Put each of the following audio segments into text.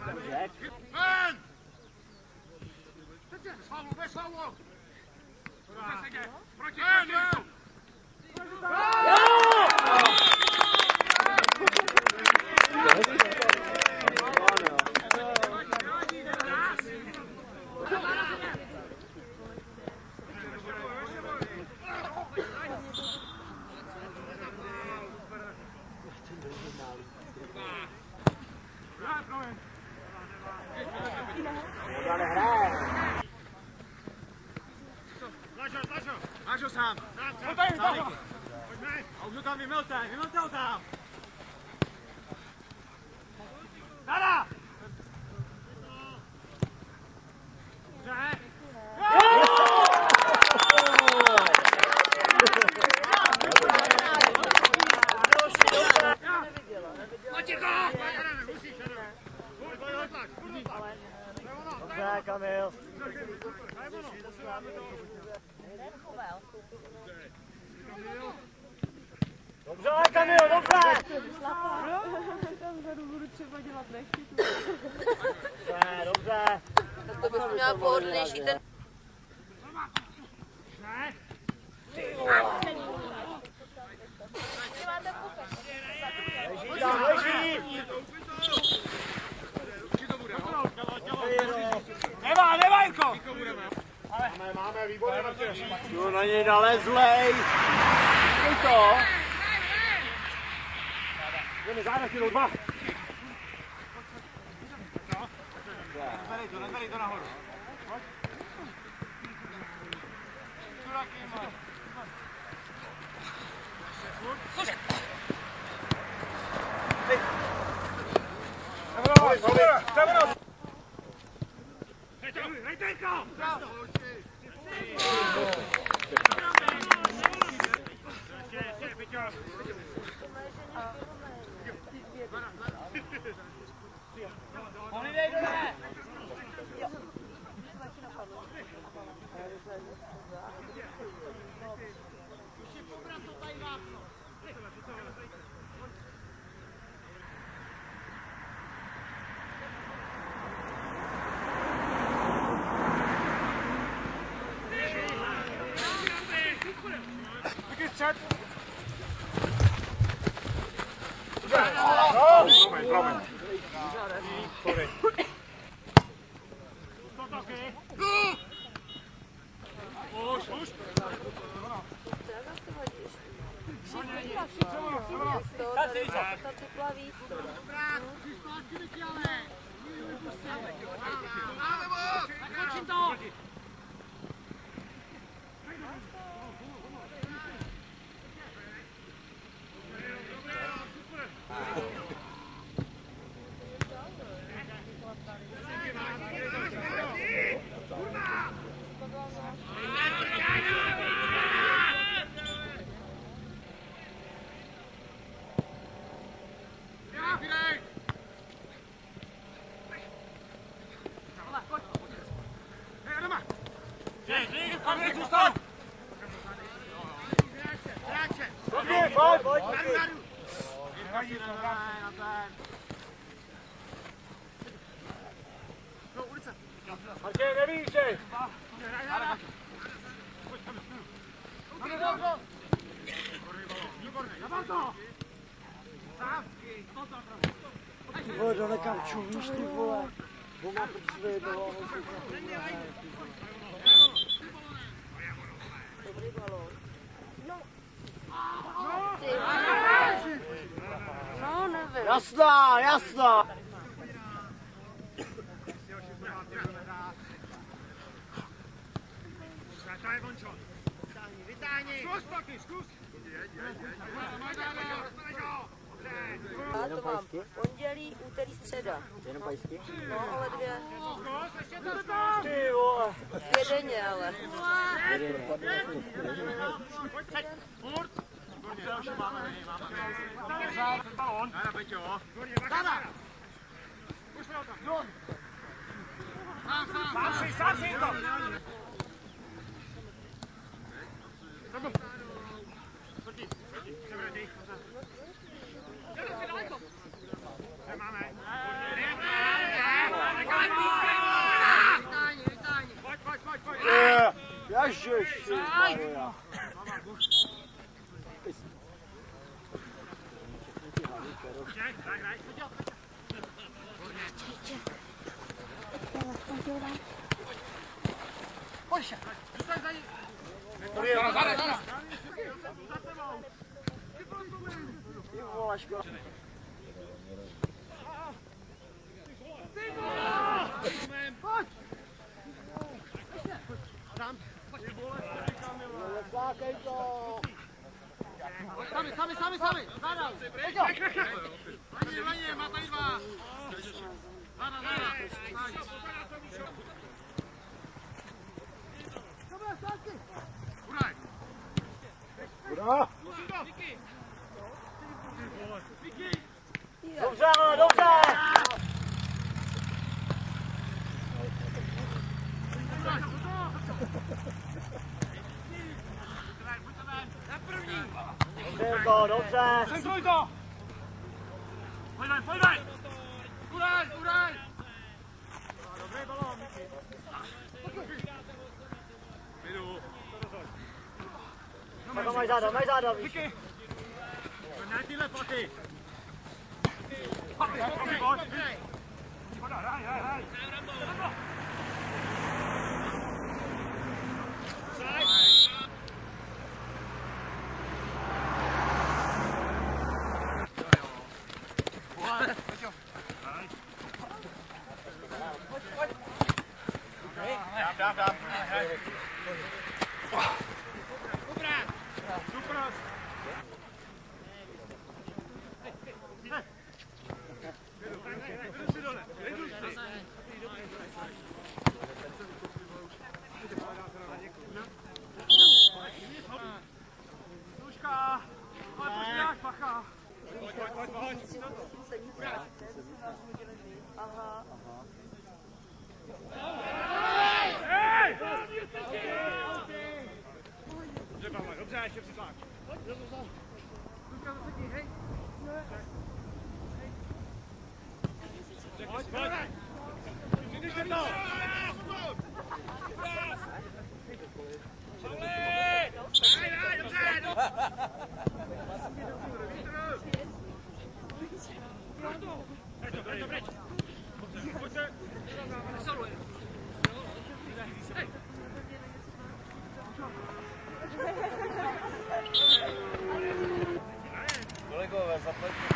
Ven! Bez faulu, bez faulu! Proti, proti! Lažo, lažo! Máš ho sám. Pojď tady, tady! A už ho tam vymelte, vymelte ho tam. Dada! Dobře, Kamil. Dobře, Kamil, dobře. Tam vzadu budu třeba dělat nechty. Dobře, dobře. To bys měla pohodlnější ten Leží tam, leží. Nemá, nemá, Jirko! Matěj. Jo, na něj nalezlej. Dej to. Jdeme záda, kilo dva. Nezvedej to, nezvedej to nahoru. Pojď. Čuraky, máš. Taky Gracias. Pojď, pojď, pojď. Matěj, nevíčej! Ty vole, do nekam čumíš, ty vole. Bo má prd své jednoho. Dobrý balón. No, nevím. Jasná, jasná. Já to mám pondělí, úterý, středa. Jenom pajsky? No, ale dvě. Ty vole. Dvě denně, ale. Je, Ježiši, Maria. Ty vole, škoda. Neslákej to! Sami, sami, sami, sami. Zadal. Lani, lani, má tady dva. Zada, dobře! Dobře, Jirko, dobře! Centruj to. Pojď, pojď, pojď. Udaj, udaj. Tak máš záda, máš záda, víš. Ne tyhle. Paty, paty, pojď. Pojď, hraj, hraj, hraj. Dám, dám, dám. Hej! Dobře, Pavle, dobře, ještě přitlák. Duška, zasekni, hej. Pojď, pojď. Vydržte to. Daj, daj, dobře, dobře. Pryč, to, pryč, to, pryč. Pojď se. Kolegové, zaplaťte.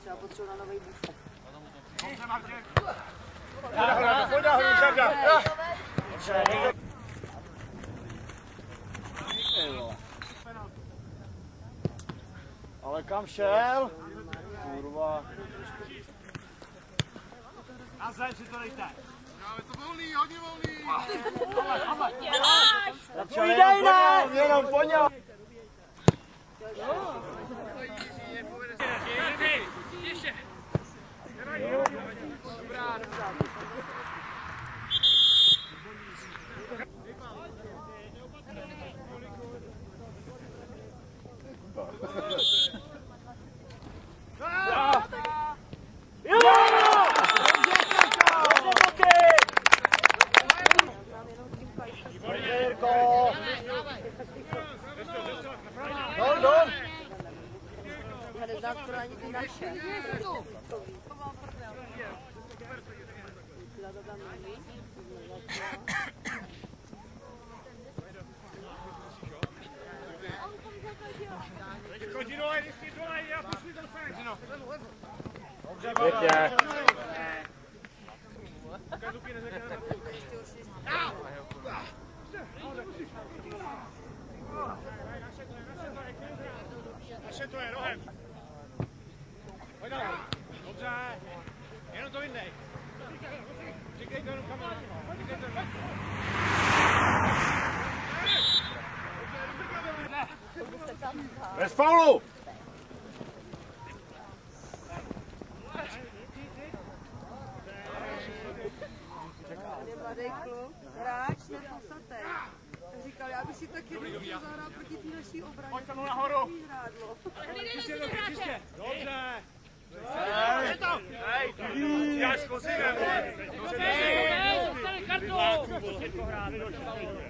Třeba potřebuji na nový bufet. Dobře, Marček. Pojď nahoru, Šarda! Dobře, někdo... Ty vole. Ale kam šel? Kurva. Na zem si to dejte. Ale to volný, hodně volný. Půjdej ne! Jenom po něm. Ještě. Dobře, Jirko. Dol, dol. Já neznám skoro ani ty naše. Pěkně. Naše to je, rohem. Pojď dál. Dobře. Jenom to vyndej. Říkej to jenom kameru. Říkej to jenom. Bez faulu. Je mladý kluk, hráč, neposatej. Říkal, já bych si taky chtěl zahrát proti té naší obraně. Pojď tam nahoru. Výhrádlo. Čistě, dobře, čistě.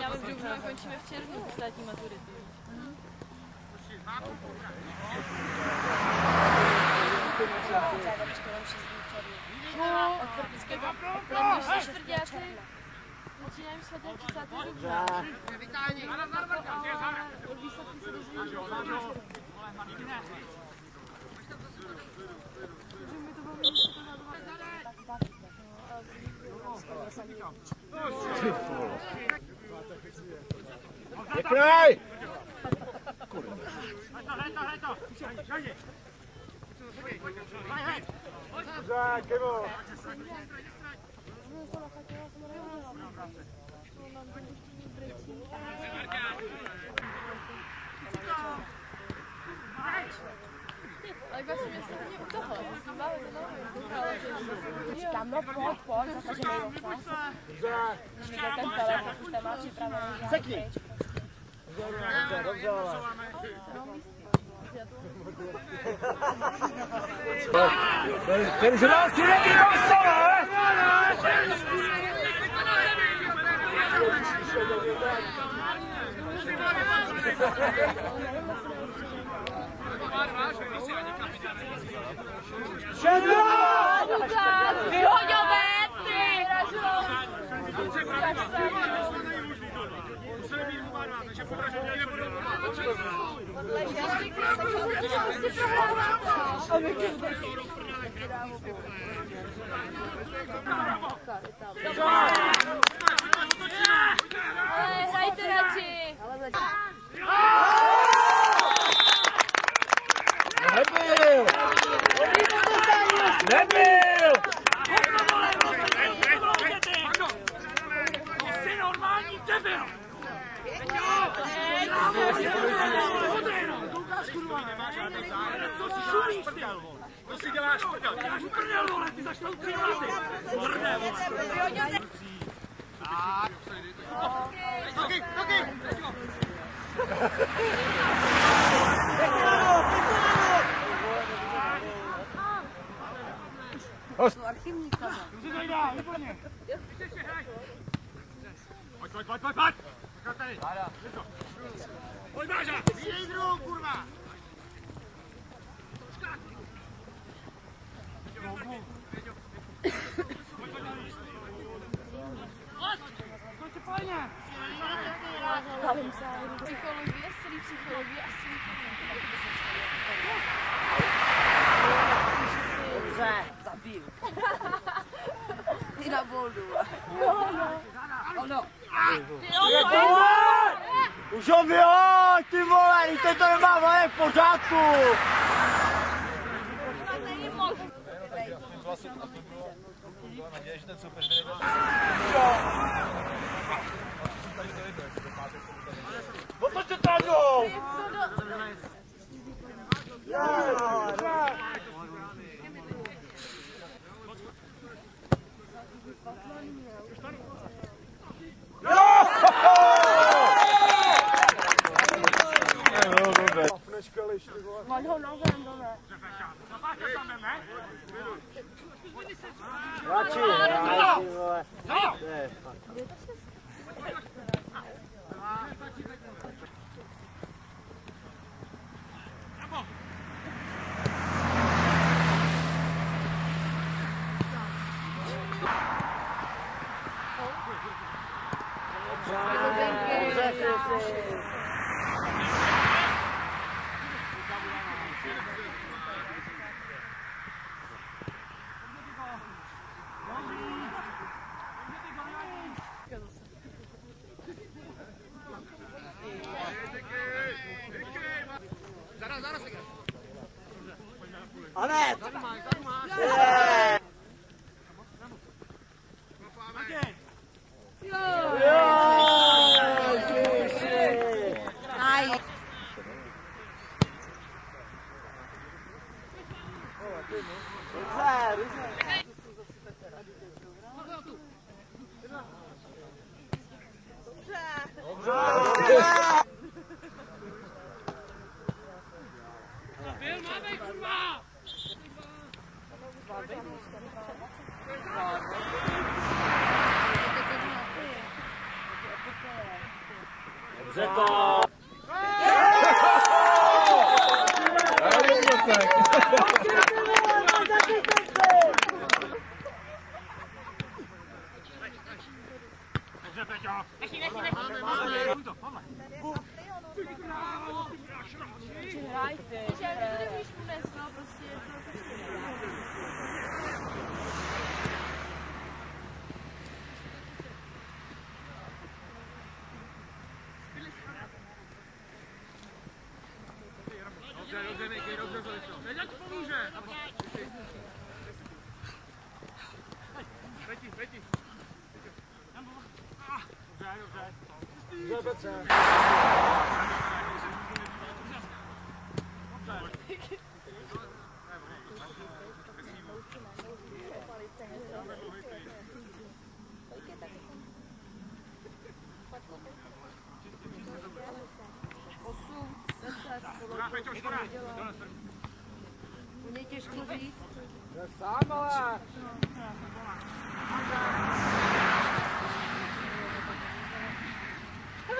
Já vím, že už končíme v červnu státní maturity. Že Takže mi to baví, že to dává. Pěkný. Hraj to, hraj to, Dávno pol, pol, protože nejde čas. Nemůže ten telefon, už tam má připravený nějaký tričko. Dobře, dobře, ale. Ten žrál si nebyl dostal, ale? Şenol! Vole, ty začnou tři lety! Prdel, vole. Taky, taky! Jsou archivní kaza. Pojď, pojď, pojď, pojď, pojď! Tak tady. Pojď, Báža! Jdej druhou, kurva! Psychologie, celý psychologie a Dobře, zabiju. Ty na boldu. Už ho vyhoď, ty vole, teď to nemá vole v pořádku. mam nadzieję, że não super wyjedzie. No to cię tanią! Mal Radši, radši, vole. Ne, Dobře, Dobře, dobře, Miky. Mě těžko říct. Sám, ale.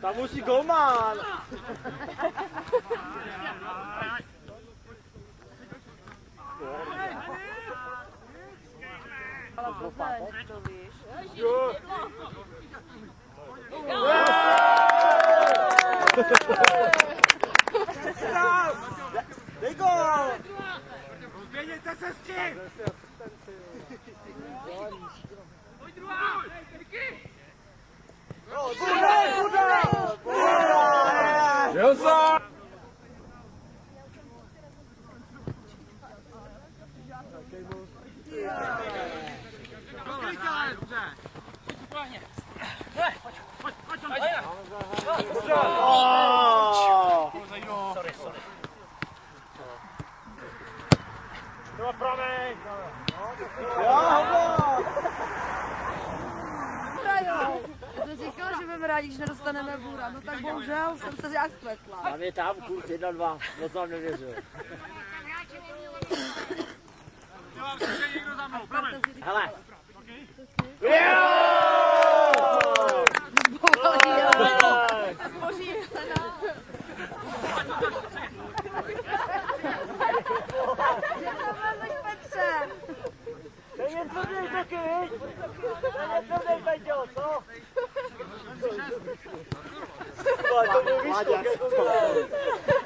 Tam musí golman. Dej gol! Změněte se s tím! 제우스! Dělám si, že někdo za mnou, promiň. Hele. Jo! 아직 안 썼어.